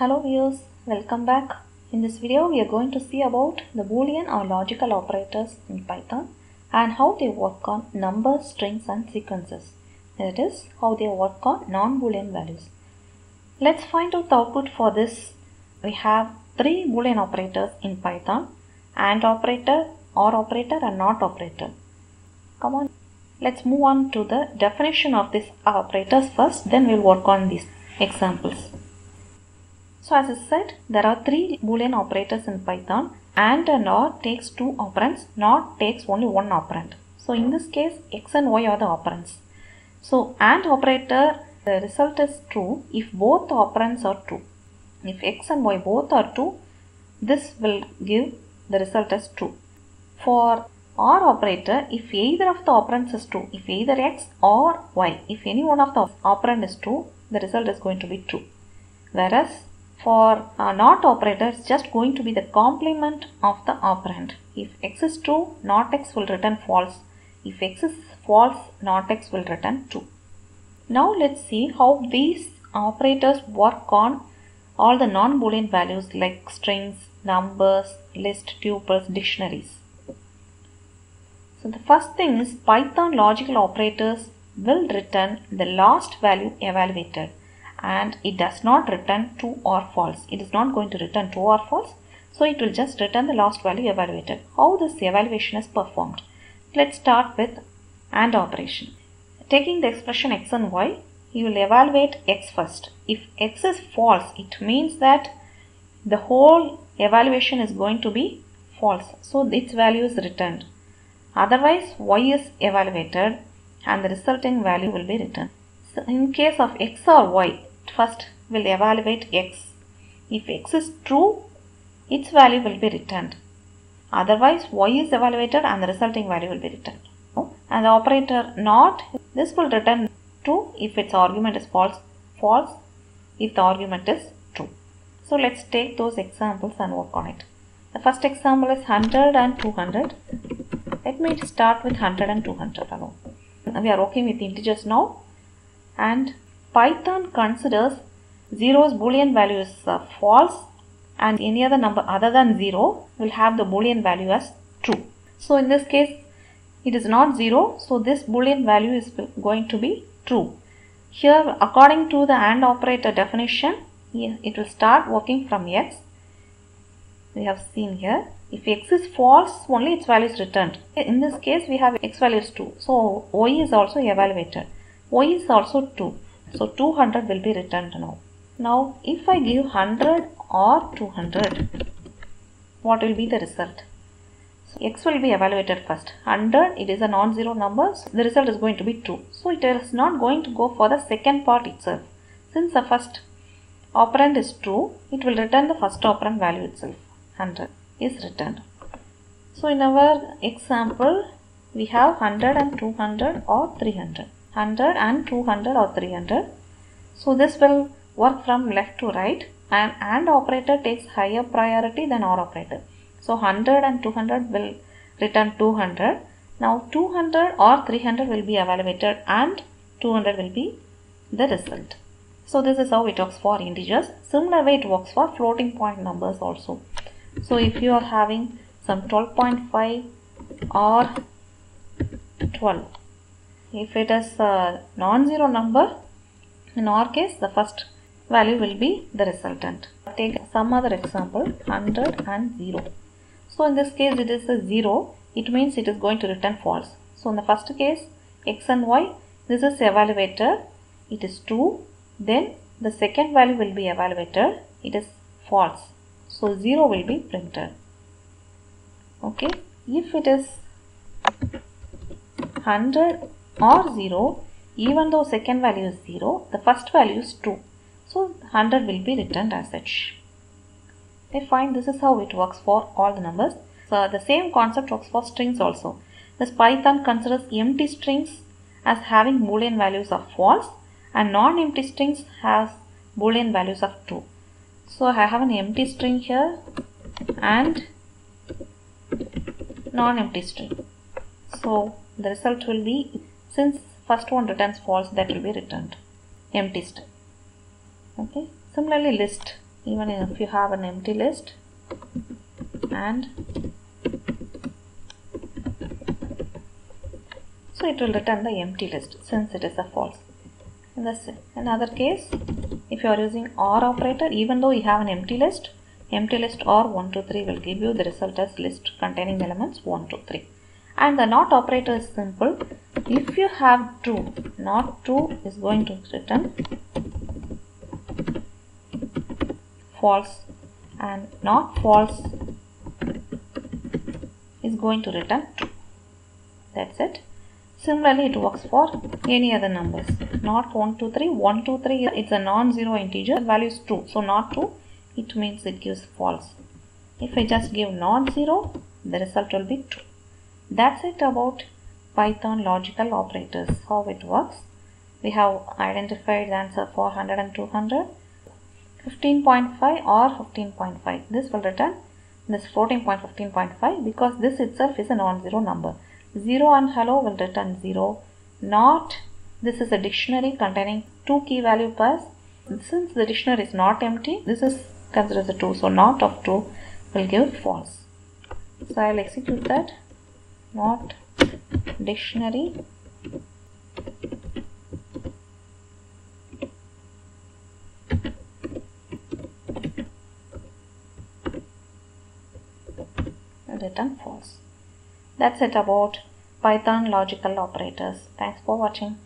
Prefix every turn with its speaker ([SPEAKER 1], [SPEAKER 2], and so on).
[SPEAKER 1] Hello viewers, welcome back. In this video we are going to see about the boolean or logical operators in Python and how they work on numbers, strings and sequences. That is how they work on non-boolean values. Let's find out the output for this. We have three boolean operators in Python AND operator, OR operator and NOT operator. Come on, let's move on to the definition of these operators first then we'll work on these examples. So as I said, there are three boolean operators in Python. AND uh, and OR takes two operands, NOT takes only one operand. So in this case, X and Y are the operands. So AND operator, the result is true if both operands are true. If X and Y both are true, this will give the result as true. For OR operator, if either of the operands is true, if either X or Y, if any one of the operand is true, the result is going to be true. Whereas for a not operator it's just going to be the complement of the operand. If x is true, not x will return false. If x is false, not x will return true. Now let's see how these operators work on all the non-boolean values like strings, numbers, list, tuples, dictionaries. So the first thing is Python logical operators will return the last value evaluated and it does not return true or false. It is not going to return true or false. So it will just return the last value evaluated. How this evaluation is performed? Let's start with AND operation. Taking the expression x and y, you will evaluate x first. If x is false, it means that the whole evaluation is going to be false. So its value is returned. Otherwise, y is evaluated and the resulting value will be returned. So in case of x or y, first will evaluate x. If x is true, its value will be returned. Otherwise, y is evaluated and the resulting value will be returned. And the operator not, this will return true if its argument is false, false if the argument is true. So let's take those examples and work on it. The first example is 100 and 200. Let me start with 100 and 200 alone. We are working with integers now and Python considers 0's boolean value is uh, false and any other number other than 0 will have the boolean value as true. So in this case it is not 0 so this boolean value is going to be true. Here according to the AND operator definition it will start working from x. We have seen here if x is false only its value is returned. In this case we have x value is 2 so y is also evaluated. y is also 2 so 200 will be returned now. Now if I give 100 or 200, what will be the result? So x will be evaluated first. 100 it is a non-zero number, so the result is going to be true. So it is not going to go for the second part itself. Since the first operand is true, it will return the first operand value itself. 100 is returned. So in our example, we have 100 and 200 or 300. 100 and 200 or 300. So this will work from left to right and AND operator takes higher priority than OR operator. So 100 and 200 will return 200. Now 200 or 300 will be evaluated and 200 will be the result. So this is how it works for integers. Similar way it works for floating point numbers also. So if you are having some 12.5 or 12 if it is a non-zero number, in our case, the first value will be the resultant. Take some other example, 100 and 0. So in this case, it is a 0. It means it is going to return false. So in the first case, x and y, this is evaluated. It is true. Then the second value will be evaluated. It is false. So 0 will be printed. Okay. If it is 100 or 0 even though second value is 0 the first value is true. So 100 will be returned as such. Okay find this is how it works for all the numbers. So the same concept works for strings also. This python considers empty strings as having boolean values of false and non-empty strings has boolean values of true. So i have an empty string here and non-empty string. So the result will be since first one returns false that will be returned. Empty string okay? Similarly list. Even if you have an empty list and so it will return the empty list since it is a false. In this another case if you are using OR operator even though you have an empty list empty list or 1 2 3 will give you the result as list containing elements 1 2 3 and the not operator is simple. If you have true not true is going to return false. And not false is going to return. True that's it. Similarly it works for any other numbers. Not 1 2 3 1 2 3 it's a non-zero integer. The value is true. So not true it means it gives false. If I just give non-zero the result will be true that's it about Python logical operators. How it works. We have identified the answer for 100 and 200 15.5 or 15.5 this will return. This floating point 15.5 because this itself is a non-zero number. 0 and hello will return 0 not this is a dictionary containing two key value pairs. Since the dictionary is not empty this is considered as a true so not of 2 will give false. So I'll execute that not dictionary return false that's it about Python logical operators. Thanks for watching.